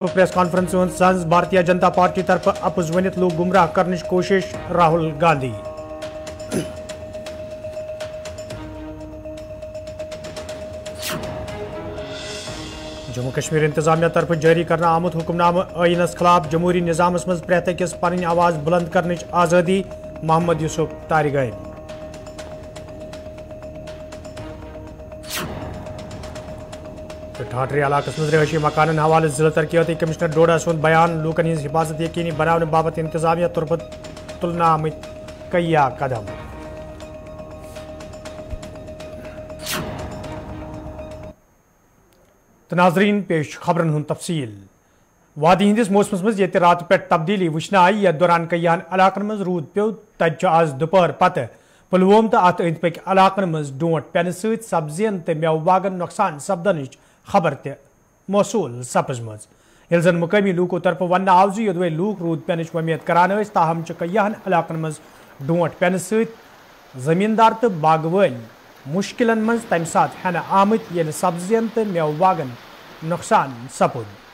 Press conference में भारतीय Janata party तरफ़ अपुज वन लोग गुमराह करने कोशिश राहुल गांधी। जम्मू कश्मीर इंतजामिया तरफ़ जारी करना आमुत हुक्मनाम आइनस खिलाफ जमहूरी निजामस मज प्रत अकिस आवाज़ बुलंद कर आज़ादी, मोहम्मद यूसुफ तारि ठाठरी इलाक मज रहायशी मकान हवाले जिला तरक्याती कमिश्नर डोडा सुंद बयान, लूकन हिफाजत यकीनी बनाने बाबत इंतजामिया तरफ़ तुलना आमत कया कदम। तो नाजरीन, पेश खबरन तफसील। वादी हंदिस मौसम मज ये रात पे तब्दीली वुचन आई यथ दौरान कयान इलाकन मज रूद पे तत आज दोपहर पत। पुलवोम तो अत अंद पक इलाकन मज डोट पेन सब्जियन तो मेव बागन नुकसान सपदन खबर त मौसूल सपजम ये जन मुकामी लूको तरफ़ वन आव जोदवे लूक रूद पेन उमीद करान ताहम कयान इलाकन मज डोट पेन जमींदार तो बागव मुश्किल मज तम सा ये सब्जियन तो मेव नुकसान सपुद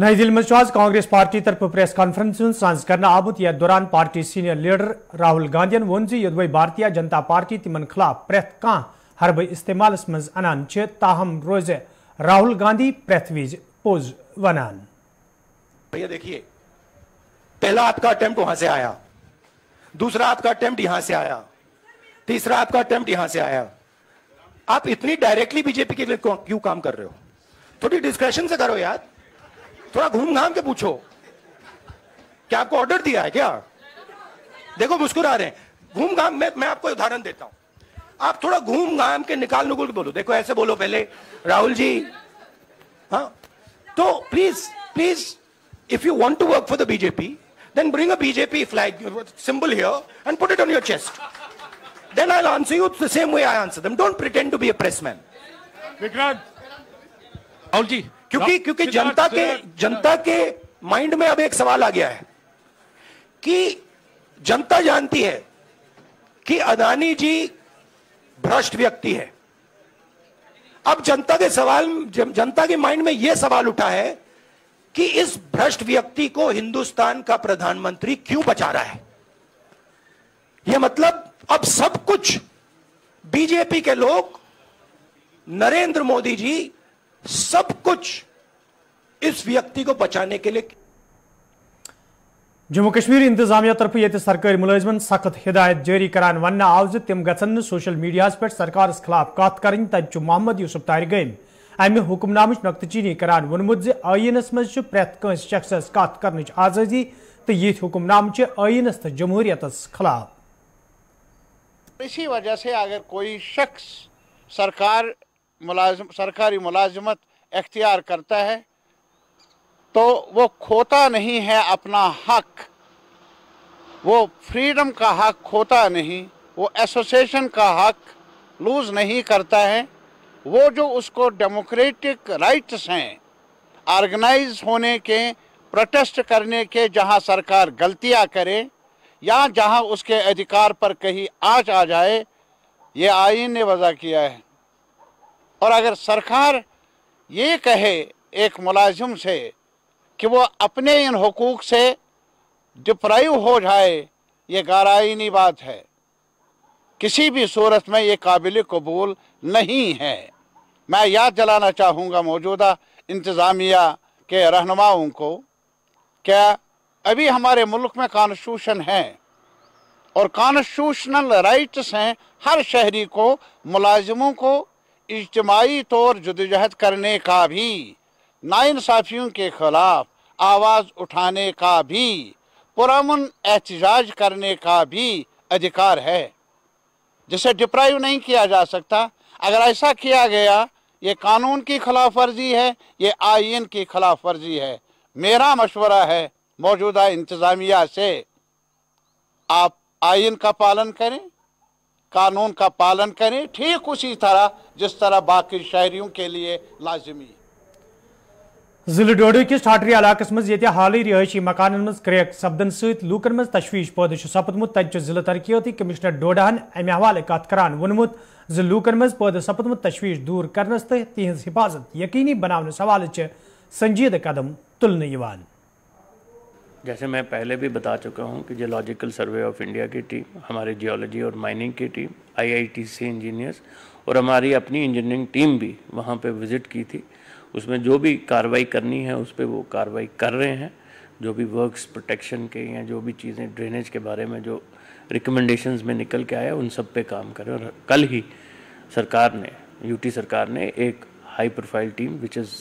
नई दिल्ली में आज कांग्रेस पार्टी तरफ़ प्रेस कॉन्फ्रेंस कर आमुत यथ दौरान party senior leader Rahul Gandhi वो योदवे भारतीय जनता पार्टी तिमन खिलाफ प्रेथ कह हरब इस्तेमाल मज अनान ताहम रोज। राहुल गांधी प्रेथ विज पोज वनान। भैया देखिए, पहला आपका अटेम्प्ट वहाँ से आया। दूसरा आपका अटेम्प्ट यहाँ से आया। तीसरा आपका अटेम्प्ट यहाँ से आया। आप इतनी डायरेक्टली बीजेपी के लिए क्यों काम कर रहे हो? थोड़ी डिस्कशन से करो यार। थोड़ा घूम घाम के पूछो। क्या आपको ऑर्डर दिया है क्या? देखो मुस्कुरा रहे हैं। घूम घाम मैं मैं आपको उदाहरण देता हूँ। आप थोड़ा घूम घाम के निकाल नुकुल के बोलो। देखो ऐसे बोलो पहले। राहुल जी। हाँ? तो please please if you want to work for the BJP then bring a BJP flag symbol here and put it on your chest then I'll answer you the same way I answer them. Don't pretend to be a pressman. Vikrant Rahul ji क्योंकि क्योंकि जनता के जनता के mind में अब एक सवाल आ गया है कि जनता जानती है कि अदानी जी भ्रष्ट व्यक्ति है। अब जनता के सवाल जनता के माइंड में यह सवाल उठा है कि इस भ्रष्ट व्यक्ति को हिंदुस्तान का प्रधानमंत्री क्यों बचा रहा है? यह मतलब अब सब कुछ बीजेपी के लोग नरेंद्र मोदी जी सब कुछ इस व्यक्ति को बचाने के लिए जम्मू कश्मीर इंतजामिया तरफ़ ये सरकारी मुलाजमन सख्त हिदायत जारी करान। वन आव तम गन सोशल मीडिया पे सरकार खिलाफ कत कर तत मोहम्मद यूसुफ तार गम अमि हुक्मनाम नकतचीनी करान। वोनमुत आयनस मज प्रत कंस शख्स कत कर आज़ादी तो ये हुक्मनाम आयनस तो जमहूरियत खिलाफ। इसी वजह से अगर कोई शख्स सरकार मुलाजम, सरकारी मुलाजमत अख्तियार करता है तो वो खोता नहीं है अपना हक। वो फ्रीडम का हक खोता नहीं, वो एसोसिएशन का हक लूज़ नहीं करता है। वो जो उसको डेमोक्रेटिक राइट्स हैं, ऑर्गेनाइज होने के, प्रोटेस्ट करने के, जहाँ सरकार गलतियाँ करे, या जहाँ उसके अधिकार पर कहीं आँच आ जाए, ये आइन ने वजह किया है। और अगर सरकार ये कहे एक मुलाजिम से कि वो अपने इन हकूक़ से डिप्राइव हो जाए, ये गाराइनी बात है। किसी भी सूरत में ये काबिल कबूल नहीं है। मैं याद जलाना चाहूँगा मौजूदा इंतज़ामिया के रहनुमाओं को, क्या अभी हमारे मुल्क में कॉन्स्टिट्यूशन है और कॉन्स्टिट्यूशनल राइट्स हैं हर शहरी को, मुलाजमों को इज्तमाही तौर जदोजहद करने का भी, नाइंसाफ़ियों के ख़िलाफ़ आवाज़ उठाने का भी, पुरमन एहतजाज करने का भी अधिकार है। जिसे डिप्राइव नहीं किया जा सकता। अगर ऐसा किया गया, ये कानून की खिलाफ वर्जी है, ये आइन की खिलाफ वर्जी है। मेरा मशवरा है, मौजूदा इंतज़ामिया से, आप आइन का पालन करें। कानून का पालन करें, ठीक उसी तरह, जिस तरह बाकी शहरियों के लिए लाजमी। ज़िले डोडो किस ठाटरी इलाक मज ये हाल रिहायशी मकान मज क्रैक सपदन सतलूकन मज तशवीश पैदा सपदमुत तत जिला तरक्याती कमिश्नर डोडाहन अमे हवाले कत करान वोनमुत ज लूकन मज पैदा सपदमुत तशवीश दूर करनस तो तिहज हिफाजत यकीनी बनाने हवाले संजीद कदम तुलने जैसे मैं पहले भी बता चुका हूँ कि जियोलॉजिकल सर्वे ऑफ़ इंडिया की टीम हमारे जियोलॉजी और माइनिंग की टीम आईआईटी से इंजीनियर्स और हमारी अपनी इंजीनियरिंग टीम भी वहाँ पे विज़िट की थी। उसमें जो भी कार्रवाई करनी है, उस पर वो कार्रवाई कर रहे हैं। जो भी वर्क्स प्रोटेक्शन के या जो भी चीज़ें ड्रेनेज के बारे में जो रिकमेंडेशंस में निकल के आया, उन सब पे काम करें। और कल ही सरकार ने यूटी सरकार ने एक high profile team which is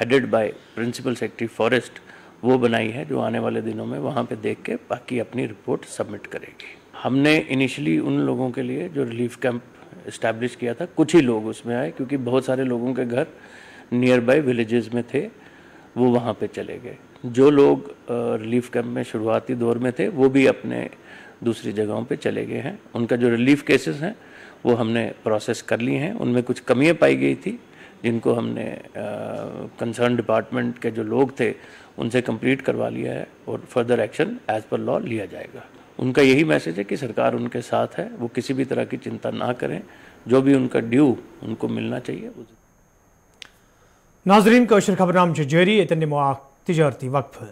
headed by principal secretary forest वो बनाई है जो आने वाले दिनों में वहाँ पे देख के बाकी अपनी रिपोर्ट सबमिट करेगी। हमने इनिशियली उन लोगों के लिए जो रिलीफ कैंप इस्टेब्लिश किया था, कुछ ही लोग उसमें आए क्योंकि बहुत सारे लोगों के घर नियर बाई विलेजेस में थे, वो वहाँ पे चले गए। जो लोग रिलीफ कैंप में शुरुआती दौर में थे, वो भी अपने दूसरी जगहों पे चले गए हैं। उनका जो रिलीफ केसेस हैं, वो हमने प्रोसेस कर लिए हैं। उनमें कुछ कमियाँ पाई गई थी। जिनको हमने कंसर्न डिपार्टमेंट के जो लोग थे, उनसे कंप्लीट करवा लिया है और further action as per law लिया जाएगा। उनका यही मैसेज है कि सरकार उनके साथ है, वो किसी भी तरह की चिंता ना करें। जो भी उनका ड्यू उनको मिलना चाहिए नाजरीन कशर खबरनाम जारी तजरती वक्फ।